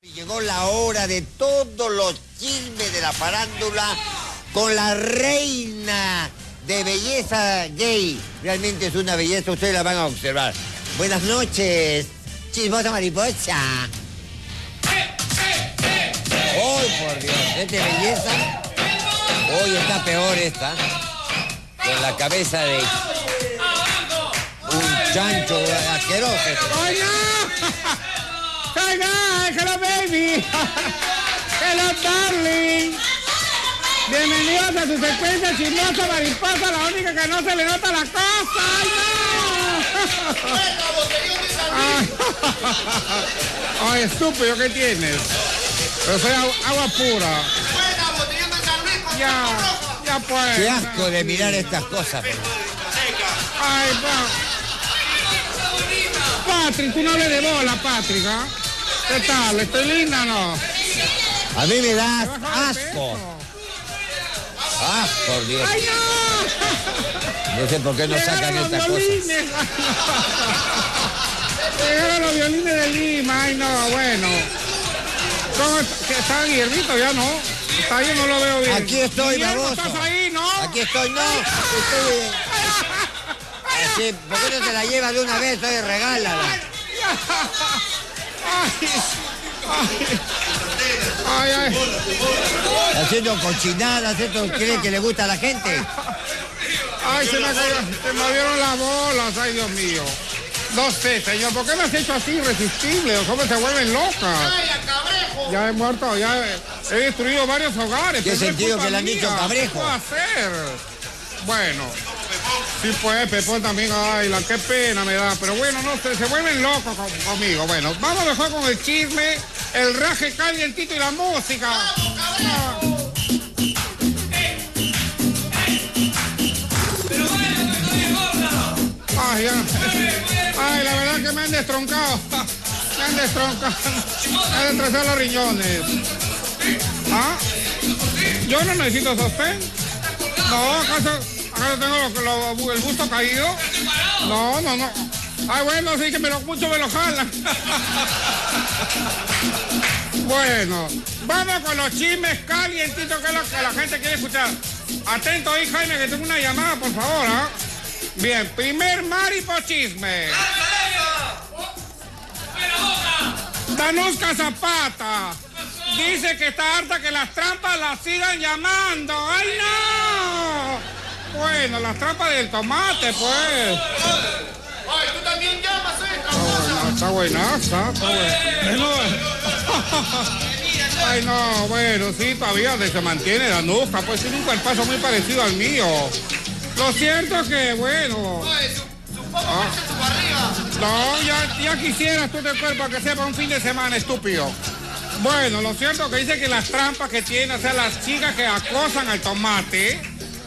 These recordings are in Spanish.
Llegó la hora de todos los chismes de la farándula con la reina de belleza gay. Realmente es una belleza, ustedes la van a observar. Buenas noches, chismosa mariposa. Hoy, por Dios, es de belleza. Hoy está peor esta. Con la cabeza de un chancho asqueroso. ¡Ay, no! ¡Hello, baby! ¡Hello, darling! Bienvenidos a su secuencia chismosa mariposa, la única que no se le nota la cosa. ¡Ay, no! Ay, estúpido, ¿qué tienes? Pero soy agu- agua pura. Ya, ya pues. Qué asco de mirar estas cosas. Ay, pa. Patrick, tú no le de bola, Patrick, ¿ah? ¿Qué tal? ¿Estoy linda o no? A mí me da Baja de asco. Ah, por Dios. ¡Ay, no! No sé por qué no sacan estas cosas. violines. Llegaron los violines de Lima. Ay, no, bueno. ¿Cómo está? ¿Qué está Guillermito? Ya no. Está ahí, no lo veo bien. Aquí estoy, baboso. ¿estás ahí, no? Aquí estoy, no. Estoy... Así, ¿Por qué no te la llevas de una vez? Oye, regálala. Ay, ay, ay. Haciendo cochinadas, ¿esto cree que le gusta a la gente? Ay, se me, cayó, se me abrieron las bolas, ay Dios mío. No sé, señor, ¿por qué me has hecho así irresistible? ¿O cómo se vuelven locas? Ya he muerto, ya he, he destruido varios hogares. ¿Qué sentido que le han dicho cabrejo? ¿Qué puedo hacer? Bueno, sí pues, Pepón también, ay, la qué pena me da. Pero bueno, no sé, se vuelven locos con- conmigo. Bueno, vamos mejor con el chisme, el raje calientito y la música. Ay, ya. Ay, la verdad que me han destroncado. Me han destroncado. Me han destrozado los riñones. ¿Ah? Yo no necesito sostén. No, ¿acaso, acaso tengo lo- el busto caído? No, no, no. Ay, bueno, sí que me lo, mucho me lo jalan. Bueno, vamos con los chismes calientitos que lo que la gente quiere escuchar. Atento ahí, Jaime, que tengo una llamada, por favor, ¿ah? Bien, primer maripo chisme. Danuska Zapata dice que está harta que las trampas la sigan llamando. ¡Ay, no! Bueno, las trampas del tomate, pues. Ay, tú también llamas, ¿eh? Ah, Está buena, está, está buena. Ay, no, bueno, sí, todavía se mantiene la nuca, pues tiene un cuerpazo muy parecido al mío. Lo cierto es que, bueno, barriga. no, ya, ya quisieras tú de cuerpo que sea para un fin de semana, estúpido. Bueno, lo cierto es que dice que las trampas que tiene, o sea, las chicas que acosan al tomate,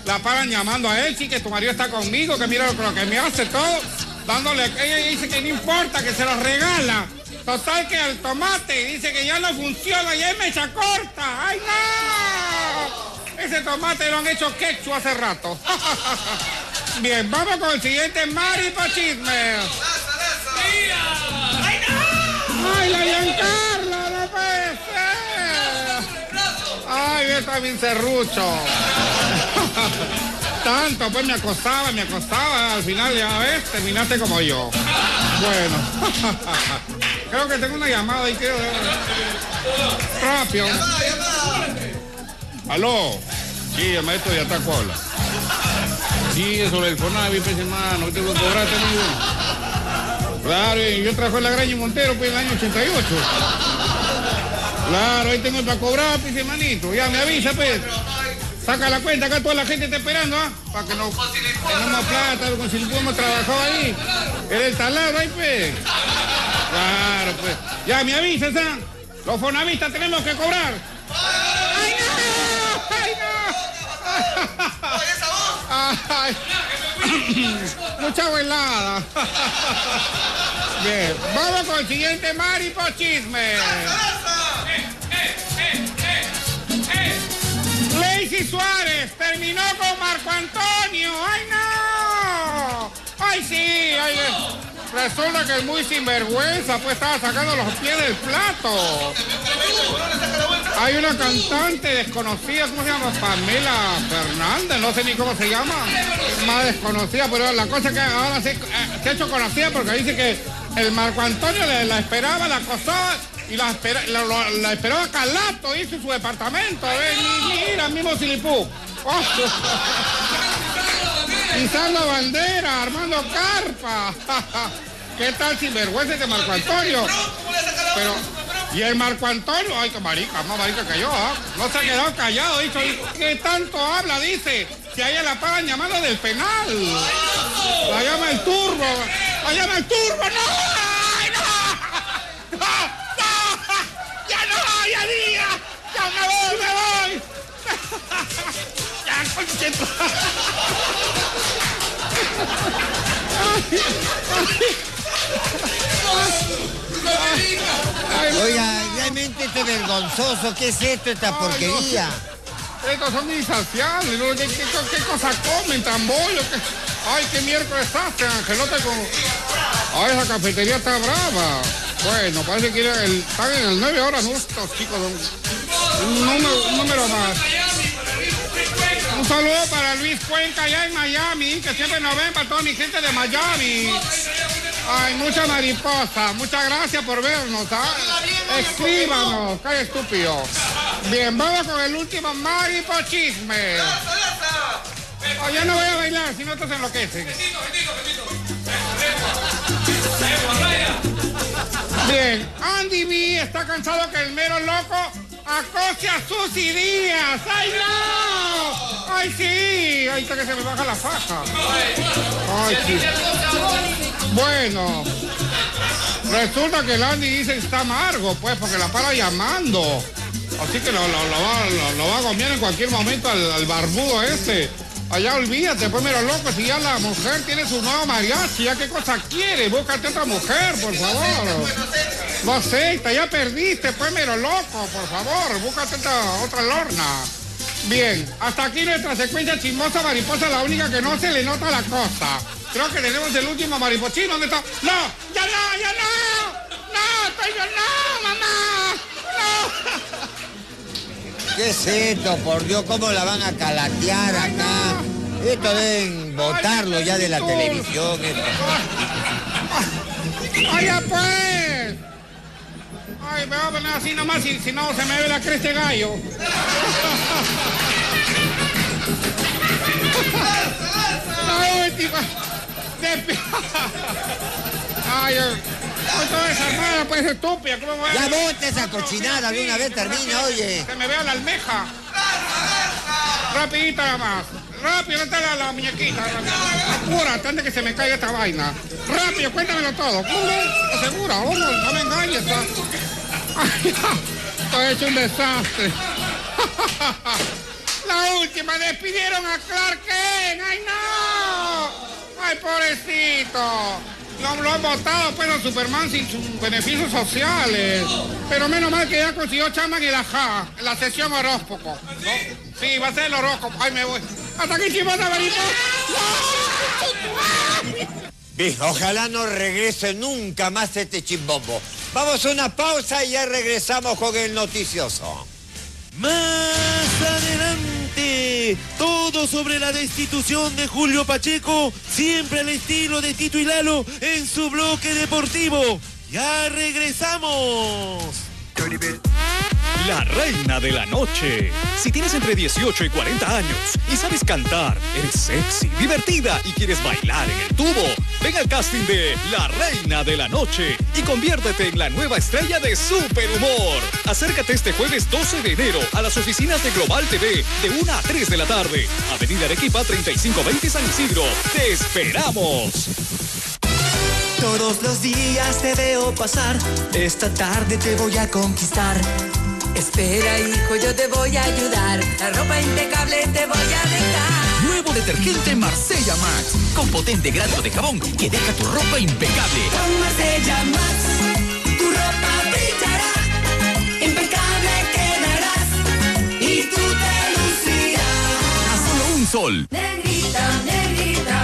la paran llamando a él, sí, que tu marido está conmigo, que mira lo que me hace todo, dándole, ella dice que no importa, que se los regala. Total que al tomate dice que ya no funciona y es mecha corta. ¡Ay, no! Ese tomate lo han hecho quechua hace rato. Bien, vamos con el siguiente maripo chisme. ¡Ay, la Giancarlo! ¡No puede ser! ¡Ay, está bien serrucho! Tanto, pues me acostaba, me acostaba. Al final, ya ves, terminaste como yo. Bueno. Creo que tengo una llamada y quiero... Rápido. ¿Aló? Sí, el maestro de Atacuabla. Sí, sobre el Fonavi, pues hermano, te lo cobraste. Claro, yo trabajo en la Graña Montero pues en el año 88. Claro, ahí tengo para cobrar, pues hermanito. Ya me avisa, pues. Saca la cuenta, acá toda la gente está esperando, ¿ah? Para que nos tenemos plata, con si hemos trabajado ahí. Era el taladro ahí, pues. Claro, pues. Ya me avisas, ¿ah? Los fonavistas tenemos que cobrar. ¡Ay, no! ¡Ay, no! Ay, esa voz. Ay, mucha velada. Bien, vamos con el siguiente maripo chisme. Suárez terminó con Marco Antonio. ¡Ay, no! ¡Ay, sí! Ay, eh, resulta que es muy sinvergüenza, pues estaba sacando los pies del plato. Hay una cantante desconocida, ¿cómo se llama? Pamela Fernández, no sé ni cómo se llama. Más desconocida, pero la cosa que ahora se, eh, se ha hecho conocida porque dice que el Marco Antonio le- la esperaba, la acosó y la, espera- la, la esperaba calato, hizo en su departamento. ¿ves? Ni- Mira, mismo Silipú. Oh. Bandera, armando carpa. ¿Qué tal sinvergüenza de Marco Antonio? Pero, y el Marco Antonio, ay, qué marica, más marica que yo, ¿ah? No se ha quedado callado, dicho, ¿qué tanto habla? Dice, si a ella la pagan llamando del penal. La llama el turbo, la llama el turbo, ¡no! Esto vergonzoso. ¿Qué es esto, esta porquería? Estos son insaciables, ¿no? ¿Qué, qué, qué- cosa comen tan bollo? ¿Qué- Ay, qué miércoles hace, Angelote, con... Ay, esa cafetería está brava. Bueno, parece que el- están en el 9 horas, ¿no? Estos chicos, un, un número, un número más. Un saludo para Luis Cuenca allá en Miami, que siempre nos ven para toda mi gente de Miami. Ay, mucha mariposa. Muchas gracias por vernos. ¿ah? Escríbanos, qué estúpido. Bien, vamos con el último maripochisme. Oh, ya no voy a bailar, si no te enloquecen. Bien, Andy B está cansado que el mero loco acose a Susy Díaz. ¡Ay, no! ¡Ay, sí! Ahí está que se me baja la faja. Bueno, resulta que el Andy dice que está amargo, pues, porque la para llamando. Así que lo, lo- va, lo- va a comer en cualquier momento al, barbudo este. Allá olvídate, pues mira loco, si ya la mujer tiene su nuevo mariachi, ya qué cosa quiere, búscate otra mujer, por favor. No acepta, ya perdiste, pues mira loco, por favor, búscate otra, otra lorna. Bien, hasta aquí nuestra secuencia chismosa mariposa, la única que no se le nota la cosa. Creo que tenemos el último maripochín, ¿dónde está? ¡No! ¡Ya no! ¡Ya no! ¡No! ¡Estoy yo! ¡No, mamá! ¡No! ¿Qué es esto? Por Dios, ¿cómo la van a calatear acá? Esto deben botarlo ya de la televisión. esto. ¡Ay, ya pues! Ay, me voy a poner así nomás, si, si no se me ve la cresta de gallo. La última. Despi- Ay, estoy desarmada, pues estúpida. ¿Cómo voy a- Ya bote esa cochinada de una vez, termina, oye. Se me vea la almeja. Rapidito nada más. Rápido, ¿dónde está la, la muñequita? Apúrate antes que se me caiga esta vaina. Rápido, cuéntamelo todo. ¿Cómo? ¿Segura? Vamos, no me engañes. Esto es un desastre. La última, despidieron a Clark Kent. ¡Ay, no! ¡Ay, pobrecito! Lo, lo han votado, pues, a Superman sin sus beneficios sociales. Pero menos mal que ya consiguió chamba en el ajá, en la sesión horóscopo. ¿no? Sí, va a ser el horóscopo. Ay, me voy. Hasta aquí, mariposa. Bien, Ojalá no regrese nunca más este chimbombo. Vamos a una pausa y ya regresamos con el noticioso. Más adelante, todo sobre la destitución de Julio Pacheco, siempre al estilo de Tito y Lalo en su bloque deportivo. Ya regresamos. La reina de la noche. Si tienes entre 18 y 40 años y sabes cantar, eres sexy, divertida y quieres bailar en el tubo, ven al casting de La reina de la noche y conviértete en la nueva estrella de Superhumor. Acércate este jueves 12 de enero a las oficinas de Global TV de 1 a 3 de la tarde. Avenida Arequipa 3520 San Isidro. ¡Te esperamos! Todos los días te veo pasar, esta tarde te voy a conquistar. Espera, hijo, yo te voy a ayudar. La ropa impecable te voy a dejar. Nuevo detergente Marsella Max, con potente grado de jabón que deja tu ropa impecable. Con Marsella Max, tu ropa brillará. Impecable quedarás. Y tú te lucirás. A solo un sol. Negrita, negrita,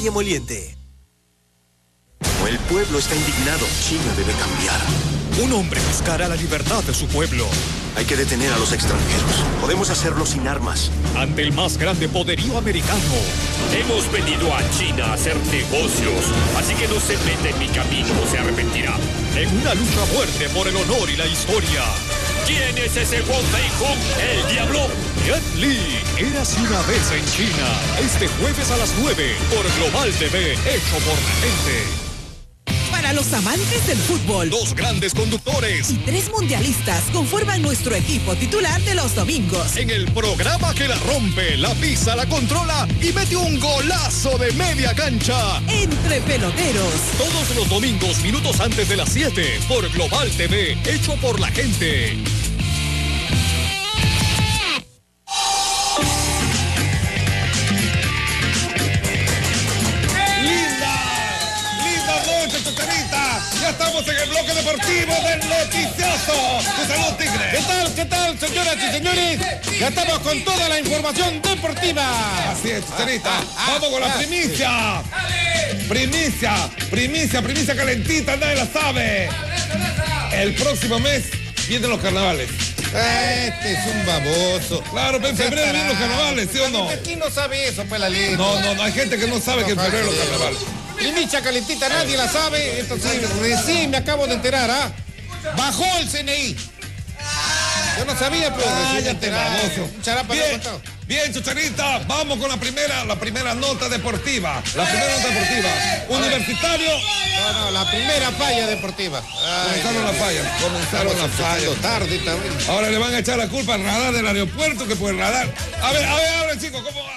y emoliente. El pueblo está indignado. China debe cambiar. Un hombre buscará la libertad de su pueblo. Hay que detener a los extranjeros. Podemos hacerlo sin armas. Ante el más grande poderío americano. Hemos venido a China a hacer negocios, así que no se mete en mi camino o se arrepentirá. En una lucha a muerte por el honor y la historia. ¿Quién es ese Wong Fei el diablo? Jet Li, eras una vez en China. Este jueves a las 9 por Global TV, hecho por la gente. Para los amantes del fútbol, dos grandes conductores y tres mundialistas conforman nuestro equipo titular de los domingos. En el programa que la rompe, la pisa, la controla y mete un golazo de media cancha. Entre peloteros. Todos los domingos, minutos antes de las 7, por Global TV, hecho por la gente. Deportivo del noticioso. ¡Tu salud, Tigre! ¿Qué tal, qué tal, señoras y señores? Ya estamos con toda la información deportiva. Así es, Chicharita. Vamos con la primicia. Primicia, primicia, primicia calentita, nadie la sabe. El próximo mes vienen los carnavales. Este es un baboso. Claro, pero en febrero vienen los carnavales, ¿sí o no? Aquí no sabe eso, pues la ley. No, no, no, hay gente que no sabe que en febrero los carnavales. Primicia calentita, nadie la sabe. Esto sí, recién me acabo de enterar, ¿ah? Bajó el CNI. Yo no sabía, pero Cállate, baboso. Bien, bien, Chucharita, vamos con la primera, la primera nota deportiva. La primera nota deportiva. Universitario. No, no, la primera falla deportiva. Comenzaron la falla. Comenzaron la falla. tarde también. Ahora le van a echar la culpa al radar del aeropuerto, que por el radar. A ver, a ver, a ver, chicos, ¿cómo va?